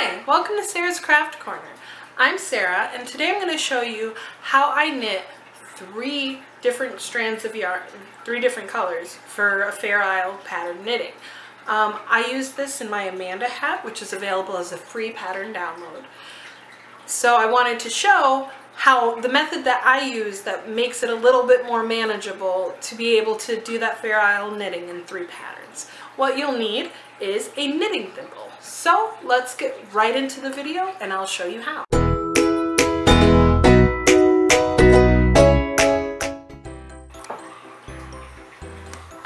Hi, welcome to Sara's Craft Corner. I'm Sarah and today I'm going to show you how I knit three different strands of yarn, three different colors for a Fair Isle pattern knitting. Um, I use this in my Amanda hat which is available as a free pattern download. So I wanted to show how the method that I use that makes it a little bit more manageable to be able to do that Fair Isle knitting in three patterns. What you'll need is a knitting thimble. So let's get right into the video and I'll show you how.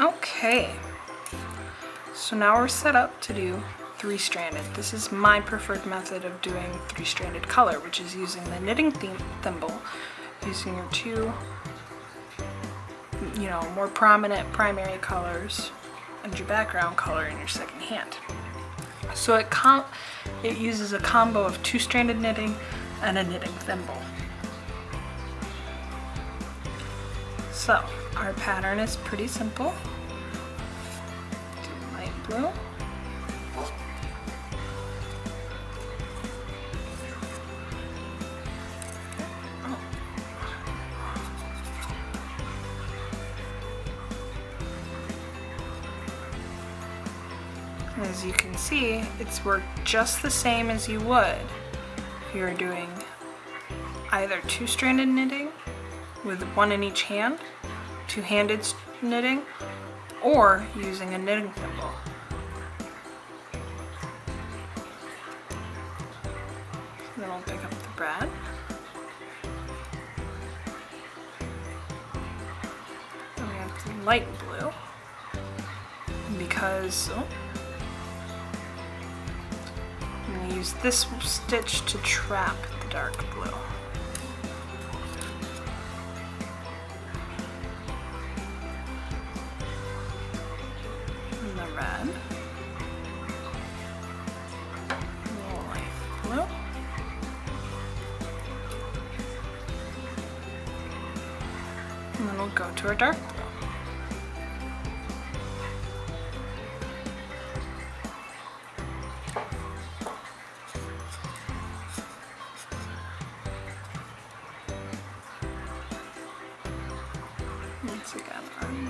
Okay, so now we're set up to do three-stranded. This is my preferred method of doing three-stranded color, which is using the knitting thimble, using your two, you know, more prominent primary colors and your background color in your second hand. So it, com it uses a combo of two-stranded knitting and a knitting thimble. So our pattern is pretty simple. Do light blue. As you can see, it's worked just the same as you would if you were doing either two-stranded knitting with one in each hand, two-handed knitting, or using a knitting thimble. Then I'll pick up the brad. Then we have the light blue because oh, going to use this stitch to trap the dark blue. And the red. Light blue. And then we'll go to our dark blue.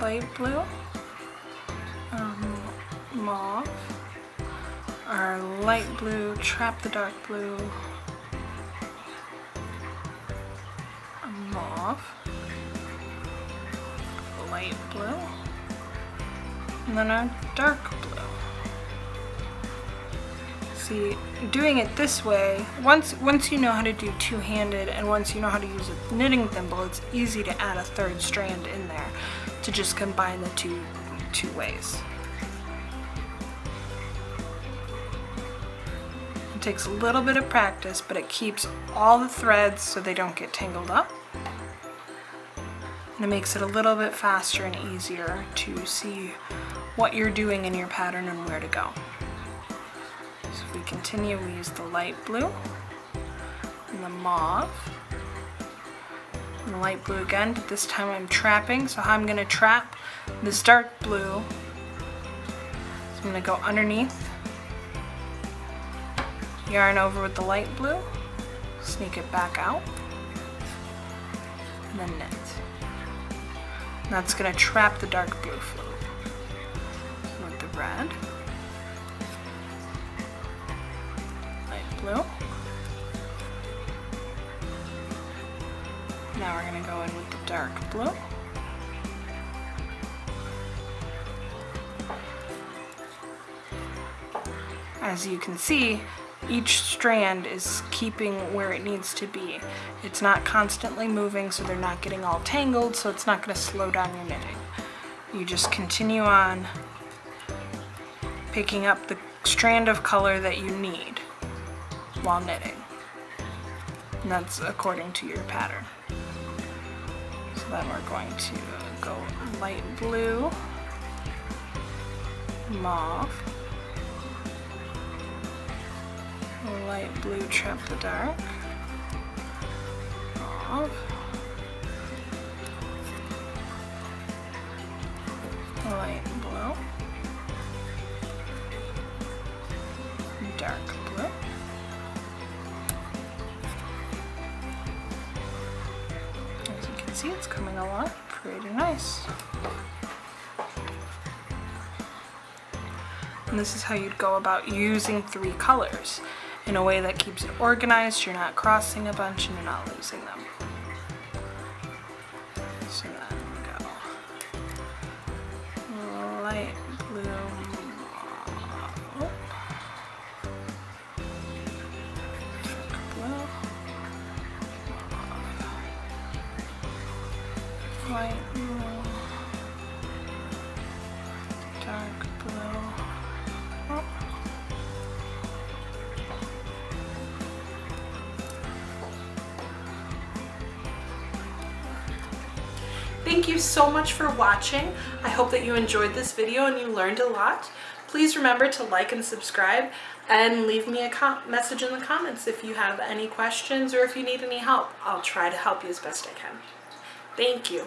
Light blue, our mauve, our light blue, trap the dark blue, mauve, light blue, and then our dark blue. See, doing it this way, once once you know how to do two-handed and once you know how to use a knitting thimble, it's easy to add a third strand in there to just combine the two two ways. It takes a little bit of practice, but it keeps all the threads so they don't get tangled up. And it makes it a little bit faster and easier to see what you're doing in your pattern and where to go. We continue, we use the light blue and the mauve. And the light blue again, but this time I'm trapping. So I'm gonna trap this dark blue. So I'm gonna go underneath, yarn over with the light blue, sneak it back out, and then knit. And that's gonna trap the dark blue with the red. Blue. Now we're going to go in with the dark blue. As you can see, each strand is keeping where it needs to be. It's not constantly moving so they're not getting all tangled so it's not going to slow down your knitting. You just continue on picking up the strand of color that you need while knitting. And that's according to your pattern. So then we're going to go light blue, mauve, light blue trap the dark, mauve, see it's coming along pretty nice. And this is how you'd go about using three colors in a way that keeps it organized, you're not crossing a bunch and you're not losing them. Light blue, dark blue. Oh. Thank you so much for watching. I hope that you enjoyed this video and you learned a lot. Please remember to like and subscribe and leave me a message in the comments if you have any questions or if you need any help. I'll try to help you as best I can. Thank you